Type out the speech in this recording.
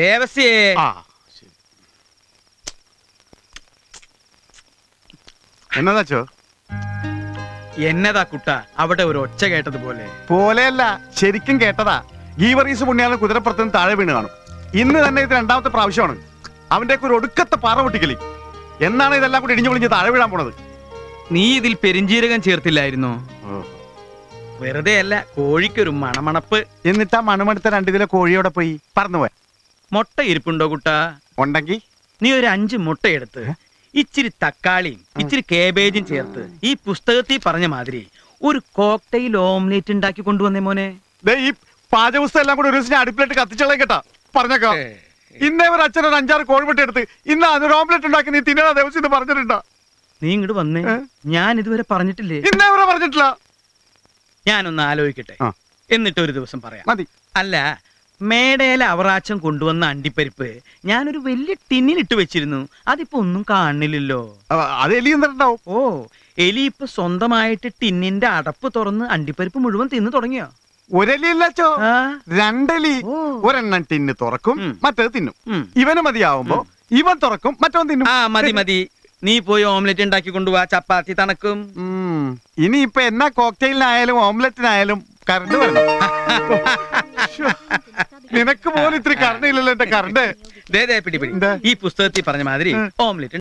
ദേവസ്യേ. എന്നതാച്ചോ എന്നതാ കുട്ട? അവിടെ ഒരു ഒച്ച കേട്ടതുപോലെ. പോലെയല്ല ശരിക്കും കേട്ടതാ. ഗീവറീസ് പുണ്യാലും കുതിരപ്പുറത്തുനിന്ന് താഴെ വീണ് കാണും. ഇന്ന് തന്നെ ഇത് രണ്ടാമത്തെ പ്രാവശ്യമാണ്. അവന്റെ ഒരു ഒടുക്കത്തെ പാറ പൊട്ടിക്കലി. എന്നാണ് ഇതെല്ലാം കൂടി ഇടിഞ്ഞു പൊളിഞ്ഞ് താഴെ വീഴാൻ പോണത്? നീ ഇതിൽ പെരിഞ്ചീരകം ചേർത്തില്ലായിരുന്നോ? വെറുതെ അല്ല കോഴിക്കൊരു മണമണപ്പ്. എന്നിട്ട് ആ മണമെടുത്ത രണ്ട് കിലോ കോഴിയോടെ പോയി പറന്നുപോയ മുട്ട ഇരിപ്പുണ്ടോ കുട്ട? ഉണ്ടെങ്കിൽ നീ ഒരു അഞ്ച് മുട്ടയെടുത്ത് ഇച്ചിരി തക്കാളിയും ഇച്ചിരി കേബേജും ചേർത്ത് ഈ പുസ്തകത്തിൽ പറഞ്ഞ മാതിരി ഒരു കോക്ടെയിൽ ഓംലേറ്റ് ഉണ്ടാക്കി കൊണ്ടുവന്നേ മോനെ. ഈ പാചകപുസ്തകം എല്ലാം കൂടി ഒരു ദിവസം അടുപ്പിലിട്ട് കത്തിച്ചോളാം കേട്ടാ. പറഞ്ഞേക്കാം. ഇന്നേ ഒരു അച്ഛൻ ഒരു അഞ്ചാറ് കോഴിമുട്ട എടുത്ത് ഇന്ന് അതൊരു ഓംലെറ്റ് ഉണ്ടാക്കി നീ തിന്നണ ദിവസം ഇത് പറഞ്ഞിട്ടുണ്ടോ. നീ ഇങ്ങോട്ട് വന്നേ. ഞാൻ ഇതുവരെ പറഞ്ഞിട്ടില്ലേ? ഇന്നേ വരെ പറഞ്ഞിട്ടില്ല. ഞാനൊന്ന് ആലോചിക്കട്ടെ. എന്നിട്ട് ഒരു ദിവസം പറയാം. മതി. അല്ല മേടയിലെ അവറാച്ചം കൊണ്ടുവന്ന അണ്ടിപ്പരിപ്പ് ഞാനൊരു വലിയ ടിന്നിലിട്ട് വെച്ചിരുന്നു. അതിപ്പോ ഒന്നും കാണില്ലല്ലോ അത് എലി തരണ്ടാവും ഓ എലി ഇപ്പൊ സ്വന്തമായിട്ട് ടിന്നിന്റെ അടപ്പ് തുറന്ന് അണ്ടിപ്പരിപ്പ് മുഴുവൻ തിന്നു തുടങ്ങിയോ? ഒരലിയല്ലോ രണ്ടലി. ഒരെണ്ണം ടിന്ന് തുറക്കും. മറ്റേത് തിന്നും. ഇവന് മതിയാവുമ്പോ ഇവൻ തുറക്കും മറ്റവൻ തിന്നും. ആ മതി മതി. നീ പോയി ഓംലെറ്റ് ഉണ്ടാക്കി കൊണ്ടുപോവാ ചപ്പാത്തി തണക്കും. ഇനി ഇപ്പൊ എന്നാ കോക്ടെയിലിനായാലും ഓംലെറ്റിനായാലും കറണ്ട് വരണം. നിനക്ക് പോലും ഇത്തിരി കറണ്ട് ഇല്ലല്ലോ എന്റെ കറണ്ട് ഈ പുസ്തകത്തിൽ പറഞ്ഞ മാതിരി. ഓംലെറ്റ്